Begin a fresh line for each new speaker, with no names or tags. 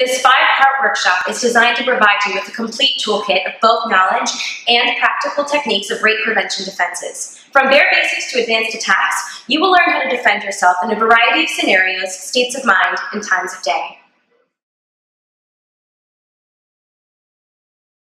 This five-part workshop is designed to provide you with a complete toolkit of both knowledge and practical techniques of rape prevention defenses. From bare basics to advanced attacks, you will learn how to defend yourself in a variety of scenarios, states of mind, and times of day.